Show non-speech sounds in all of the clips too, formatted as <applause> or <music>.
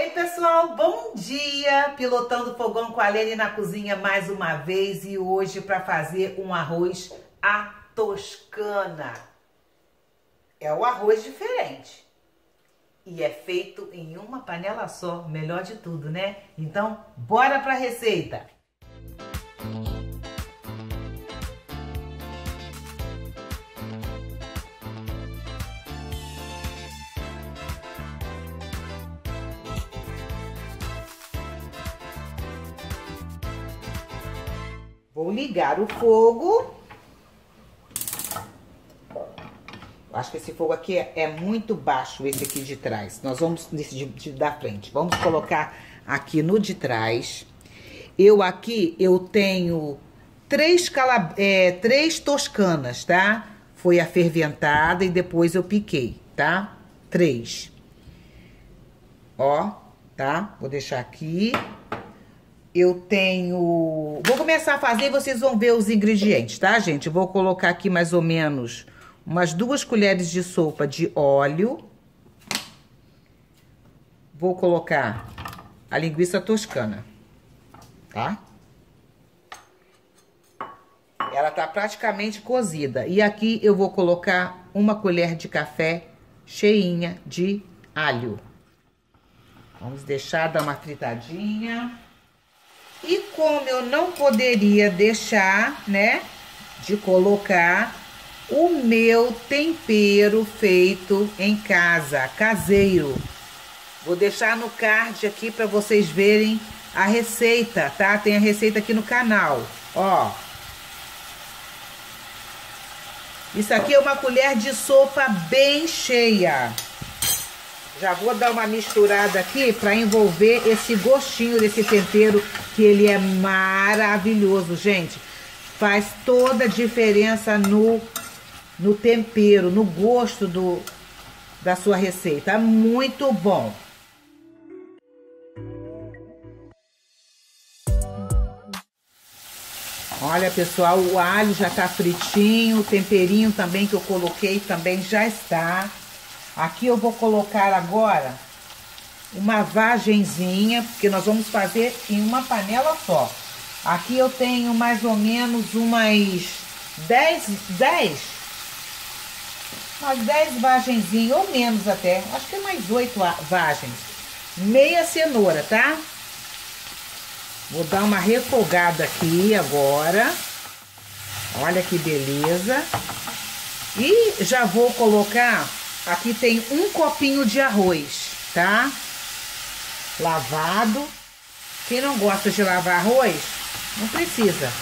Oi pessoal, bom dia! Pilotando fogão com a Lene na cozinha mais uma vez e hoje para fazer um arroz à toscana. É o arroz diferente e é feito em uma panela só, melhor de tudo, né? Então, bora para a receita! Vou ligar o fogo. Acho que esse fogo aqui é, é, muito baixo, esse aqui de trás. Nós vamos nesse de, de, da frente. Vamos colocar aqui no de trás. Eu aqui, eu tenho três, cala, é, três toscanas, tá? Foi a ferventada e depois eu piquei, tá? Três. Ó, tá? Vou deixar aqui eu tenho... Vou começar a fazer e vocês vão ver os ingredientes, tá, gente? Vou colocar aqui mais ou menos umas duas colheres de sopa de óleo. Vou colocar a linguiça toscana, tá? Ela tá praticamente cozida. E aqui eu vou colocar uma colher de café cheinha de alho. Vamos deixar dar uma fritadinha. Como eu não poderia deixar, né, de colocar o meu tempero feito em casa, caseiro. Vou deixar no card aqui para vocês verem a receita, tá? Tem a receita aqui no canal, ó. Isso aqui é uma colher de sopa bem cheia. Já vou dar uma misturada aqui para envolver esse gostinho desse tempero, que ele é maravilhoso, gente. Faz toda a diferença no, no tempero, no gosto do, da sua receita. Muito bom. Olha, pessoal, o alho já tá fritinho, o temperinho também que eu coloquei também já está. Aqui eu vou colocar agora uma vagenzinha, porque nós vamos fazer em uma panela só. Aqui eu tenho mais ou menos umas 10, 10, umas 10 vagenzinhas, ou menos até, acho que é mais 8 vagens. Meia cenoura, tá? Vou dar uma refogada aqui agora. Olha que beleza. E já vou colocar Aqui tem um copinho de arroz, tá? Lavado. Quem não gosta de lavar arroz, não precisa,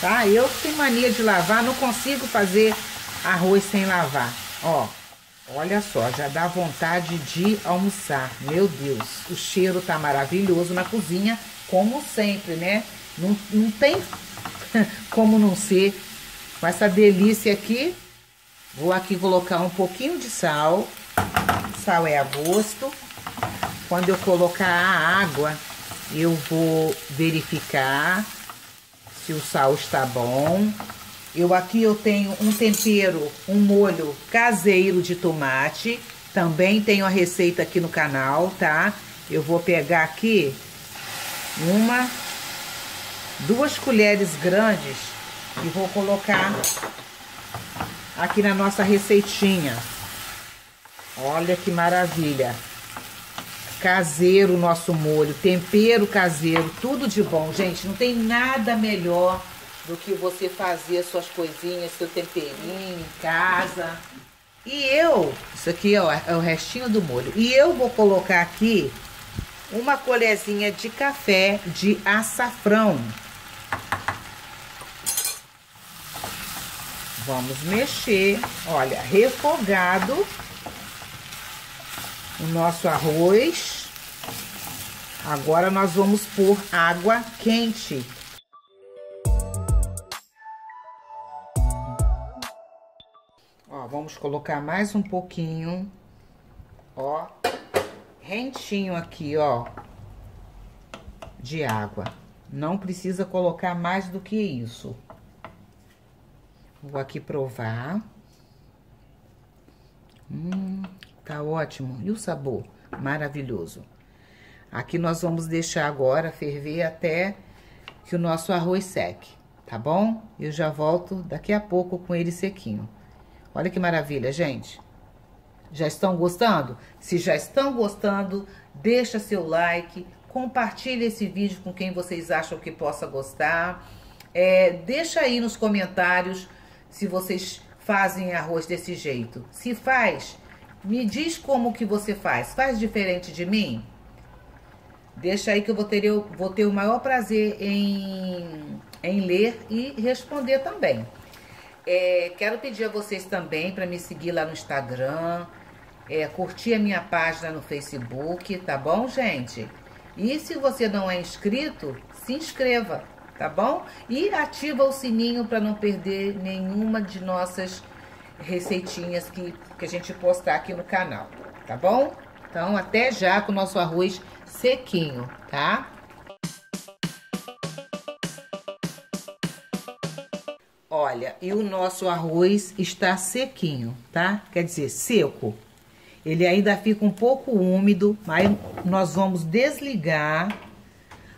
tá? Eu tenho mania de lavar, não consigo fazer arroz sem lavar. Ó, olha só, já dá vontade de almoçar. Meu Deus, o cheiro tá maravilhoso na cozinha, como sempre, né? Não, não tem <laughs> como não ser com essa delícia aqui. Vou aqui colocar um pouquinho de sal. Sal é a gosto. Quando eu colocar a água, eu vou verificar se o sal está bom. Eu aqui eu tenho um tempero, um molho caseiro de tomate. Também tenho a receita aqui no canal, tá? Eu vou pegar aqui uma, duas colheres grandes e vou colocar aqui na nossa receitinha. Olha que maravilha. Caseiro nosso molho, tempero caseiro, tudo de bom. Gente, não tem nada melhor do que você fazer suas coisinhas, seu temperinho em casa. E eu, isso aqui ó, é o restinho do molho. E eu vou colocar aqui uma colherzinha de café de açafrão. Vamos mexer. Olha, refogado o nosso arroz. Agora nós vamos pôr água quente. Ó, vamos colocar mais um pouquinho. Ó, rentinho aqui, ó, de água. Não precisa colocar mais do que isso. Vou aqui provar. Hum, tá ótimo. E o sabor? Maravilhoso. Aqui nós vamos deixar agora ferver até que o nosso arroz seque, tá bom? Eu já volto daqui a pouco com ele sequinho. Olha que maravilha, gente. Já estão gostando? Se já estão gostando, deixa seu like, compartilhe esse vídeo com quem vocês acham que possa gostar. É, deixa aí nos comentários se vocês fazem arroz desse jeito. Se faz, me diz como que você faz. Faz diferente de mim? Deixa aí que eu vou ter, eu vou ter o maior prazer em, em ler e responder também. É, quero pedir a vocês também para me seguir lá no Instagram, é, curtir a minha página no Facebook, tá bom, gente? E se você não é inscrito, se inscreva, tá bom? E ativa o sininho para não perder nenhuma de nossas receitinhas que, que a gente postar aqui no canal, tá bom? Então, até já com o nosso arroz sequinho, tá? Olha, e o nosso arroz está sequinho, tá? Quer dizer, seco. Ele ainda fica um pouco úmido, mas nós vamos desligar.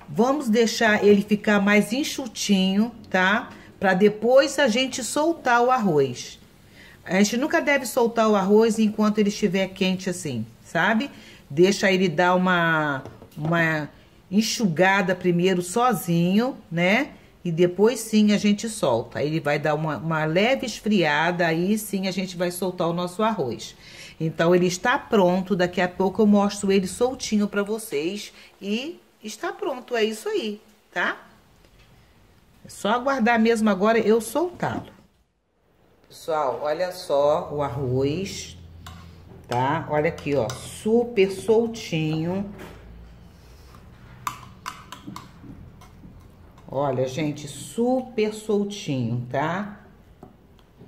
Vamos deixar ele ficar mais enxutinho, tá? Para depois a gente soltar o arroz. A gente nunca deve soltar o arroz enquanto ele estiver quente assim, sabe? Deixa ele dar uma, uma enxugada primeiro sozinho, né? E depois sim a gente solta. Ele vai dar uma, uma leve esfriada, aí sim a gente vai soltar o nosso arroz. Então ele está pronto, daqui a pouco eu mostro ele soltinho para vocês e está pronto, é isso aí, tá? É só aguardar mesmo agora eu soltá-lo. Pessoal, olha só o arroz, tá? Olha aqui, ó, super soltinho. Olha, gente, super soltinho, tá?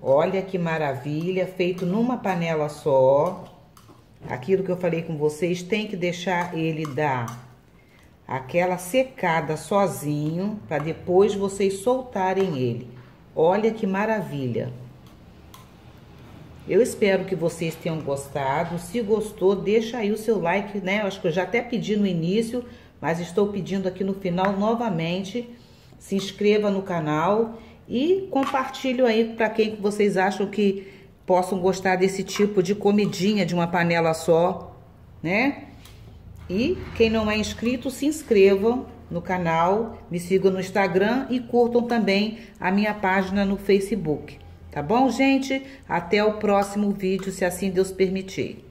Olha que maravilha, feito numa panela só. Aquilo que eu falei com vocês, tem que deixar ele dar aquela secada sozinho, para depois vocês soltarem ele. Olha que maravilha. Eu espero que vocês tenham gostado. Se gostou, deixa aí o seu like, né? Eu acho que eu já até pedi no início, mas estou pedindo aqui no final novamente se inscreva no canal e compartilhe aí para quem vocês acham que possam gostar desse tipo de comidinha de uma panela só, né? E quem não é inscrito, se inscrevam no canal, me sigam no Instagram e curtam também a minha página no Facebook. Tá bom, gente? Até o próximo vídeo, se assim Deus permitir.